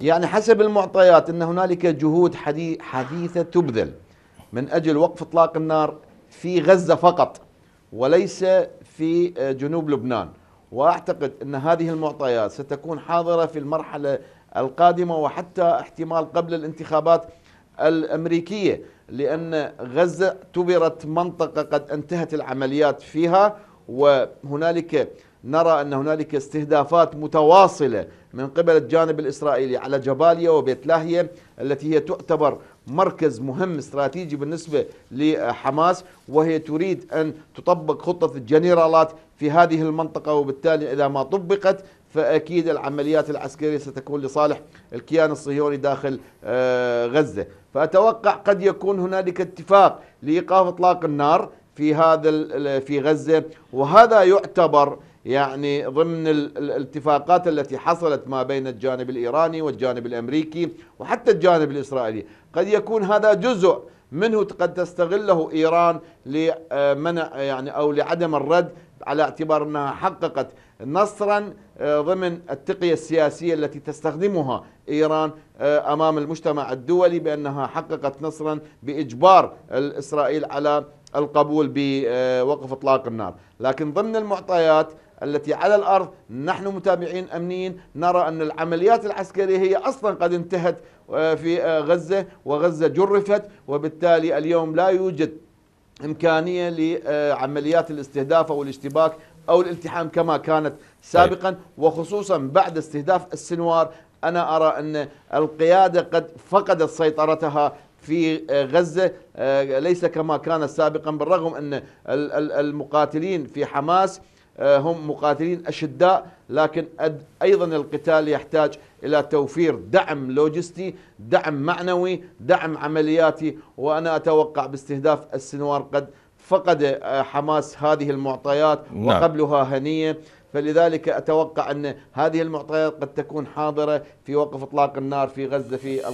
يعني حسب المعطيات أن هنالك جهود حديثة تبذل. من أجل وقف إطلاق النار في غزة فقط وليس في جنوب لبنان. وأعتقد إن هذه المعطيات ستكون حاضرة في المرحلة القادمة وحتى احتمال قبل الانتخابات الأمريكية لأن غزة اعتبرت منطقة قد انتهت العمليات فيها. وهنالك نرى أن هنالك استهدافات متواصلة من قبل الجانب الإسرائيلي على جباليا وبيت لاهية التي هي تعتبر مركز مهم استراتيجي بالنسبة لحماس وهي تريد أن تطبق خطة الجنرالات في هذه المنطقة وبالتالي إذا ما طبقت فأكيد العمليات العسكرية ستكون لصالح الكيان الصهيوني داخل آه، غزة، فأتوقع قد يكون هنالك اتفاق لإيقاف إطلاق النار في هذا في غزة وهذا يعتبر يعني ضمن الاتفاقات التي حصلت ما بين الجانب الإيراني والجانب الأمريكي وحتى الجانب الإسرائيلي، قد يكون هذا جزء منه قد تستغله إيران لمنع يعني أو لعدم الرد على اعتبار أنها حققت نصرا آه، ضمن التقية السياسية التي تستخدمها إيران آه، أمام المجتمع الدولي بأنها حققت نصرا بإجبار اسرائيل على القبول بوقف إطلاق النار، لكن ضمن المعطيات التي على الأرض نحن متابعين أمنيين نرى أن العمليات العسكرية هي أصلا قد انتهت آه، في غزة وغزة جرفت وبالتالي اليوم لا يوجد إمكانية لعمليات الاستهداف أو الاشتباك أو الالتحام كما كانت سابقا. وخصوصا بعد استهداف السنوار أنا أرى أن القيادة قد فقدت سيطرتها في غزة ليس كما كان سابقا بالرغم أن المقاتلين في حماس آه، هم مقاتلين أشداء لكن أيضا القتال يحتاج إلى توفير دعم لوجستي دعم معنوي دعم عملياتي وأنا أتوقع باستهداف السنوار قد فقد آه، حماس هذه المعطيات نعم. وقبلها هنية فلذلك أتوقع أن هذه المعطيات قد تكون حاضرة في وقف إطلاق النار في غزة في